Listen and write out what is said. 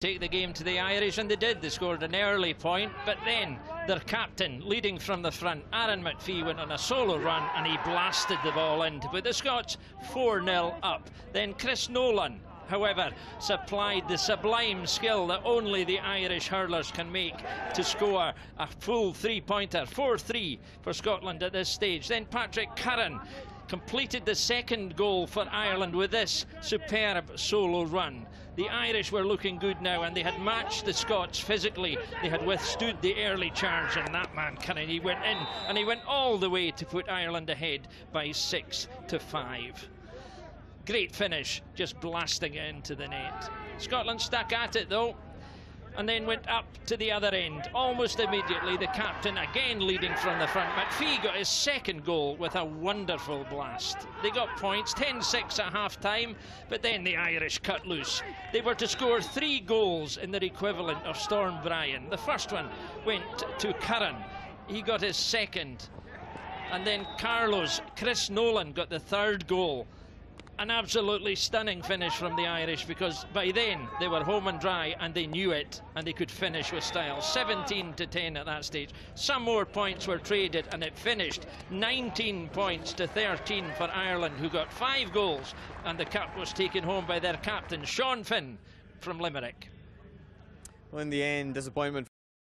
take the game to the Irish, and they did. They scored an early point, but then their captain, leading from the front, Aaron McPhee, went on a solo run and he blasted the ball in to put the Scots 4 0 up. Then Chris Nolan however, supplied the sublime skill that only the Irish hurlers can make to score a full three pointer, 4 3 for Scotland at this stage. Then Patrick Curran completed the second goal for Ireland with this superb solo run. The Irish were looking good now and they had matched the Scots physically. They had withstood the early charge and that man Curran, he went in and he went all the way to put Ireland ahead by six to five. Great finish, just blasting it into the net. Scotland stuck at it though and then went up to the other end. Almost immediately, the captain again leading from the front. McPhee got his second goal with a wonderful blast. They got points, 10 6 at half time, but then the Irish cut loose. They were to score three goals in their equivalent of Storm Brian. The first one went to Curran, he got his second. And then Carlos, Chris Nolan got the third goal an absolutely stunning finish from the Irish because by then they were home and dry and they knew it and they could finish with style. 17 to 10 at that stage. Some more points were traded and it finished 19 points to 13 for Ireland, who got five goals, and the cup was taken home by their captain, Sean Finn from Limerick. Well, in the end, disappointment